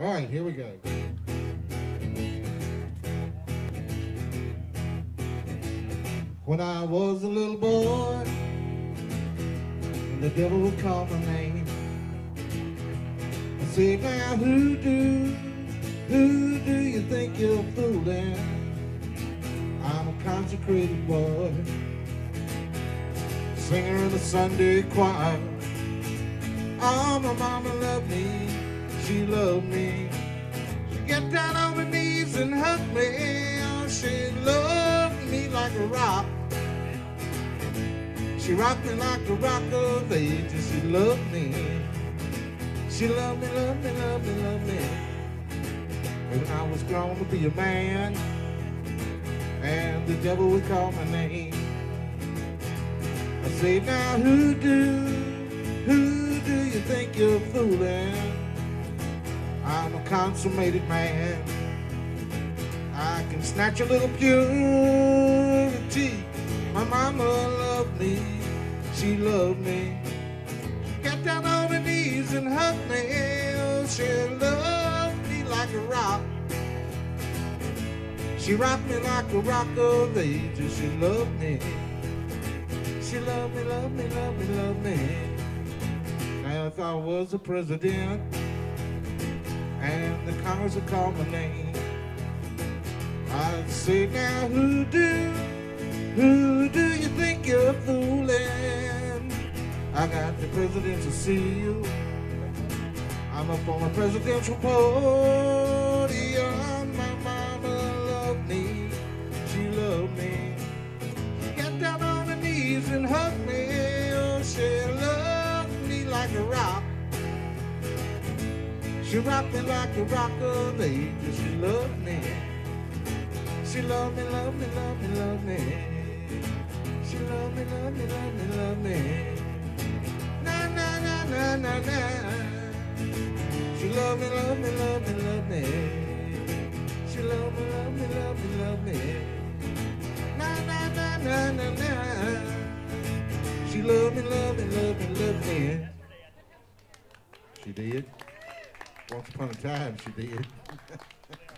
All right, here we go. When I was a little boy, the devil would call my name. I said, now who do, who do you think you're fooling? I'm a consecrated boy, singer in the Sunday choir. Oh, my mama loved me, she loved me. She get down on her knees and hugged me. Oh, she loved me like a rock. She rocked me like a rock of ages. She loved me. She loved me, loved me, loved me, loved me. When I was grown to be a man, and the devil would call my name. I say, now who do, who do you think you're fooling? I'm a consummated man. I can snatch a little purity. My mama loved me, she loved me. She got down on her knees and hugged me. She loved me like a rock. She rocked me like a rock of ages. She loved me. She loved me, loved me, loved me, loved me. If I was a president Congress would call my name, I'd say, now who do, who do you think you're fooling? I got the presidential seal. I'm up on a presidential podium. She rocked me like a rock of ages. She loved me. She loved me, loved me, loved me, loved me. She loved me, loved me, loved me, loved me. Na na na na na na. She loved me, loved me, loved me, loved me. She loved me, loved me, loved me, loved me. Na na na na na na. She loved me, loved me, loved me, loved me. She did. Once upon a time, she did.